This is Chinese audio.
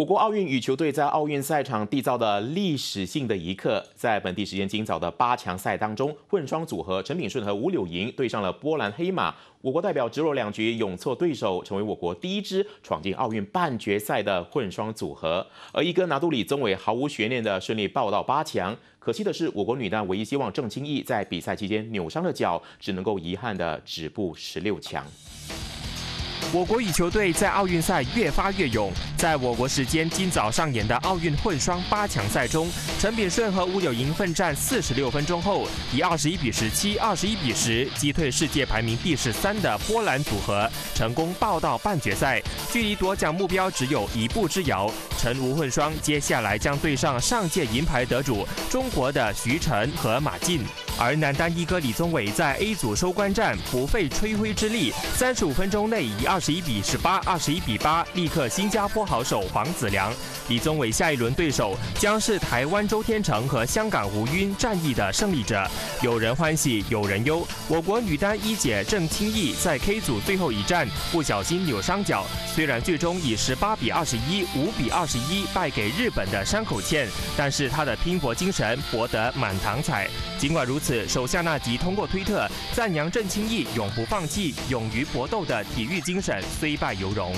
我国奥运羽球队在奥运赛场缔造的历史性的一刻，在本地时间今早的八强赛当中，混双组合陈炳顺和吴柳莹对上了波兰黑马。我国代表直落两局勇挫对手，成为我国第一支闯进奥运半决赛的混双组合。而一哥拿督李宗伟毫无悬念的顺利报到八强。可惜的是，我国女单唯一希望郑清义在比赛期间扭伤了脚，只能够遗憾的止步十六强。我国羽球队在奥运赛越发越勇，在我国时间今早上演的奥运混双八强赛中，陈炳顺和吴柳莹奋战四十六分钟后，以二十一比十七、二十一比十击退世界排名第十三的波兰组合，成功报到半决赛，距离夺奖目标只有一步之遥。陈吴混双接下来将对上上届银牌得主中国的徐晨和马竞。而男单一哥李宗伟在 A 组收官战不费吹灰之力，三十五分钟内以二十一比十八、二十一比八力克新加坡好手黄子良。李宗伟下一轮对手将是台湾周天成和香港吴晕战役的胜利者。有人欢喜有人忧，我国女单一姐郑清义在 K 组最后一战不小心扭伤脚，虽然最终以十八比二十一、五比二十一败给日本的山口茜，但是她的拼搏精神博得满堂彩。尽管如此。手下那集通过推特赞扬郑清义永不放弃、勇于搏斗的体育精虽败犹荣。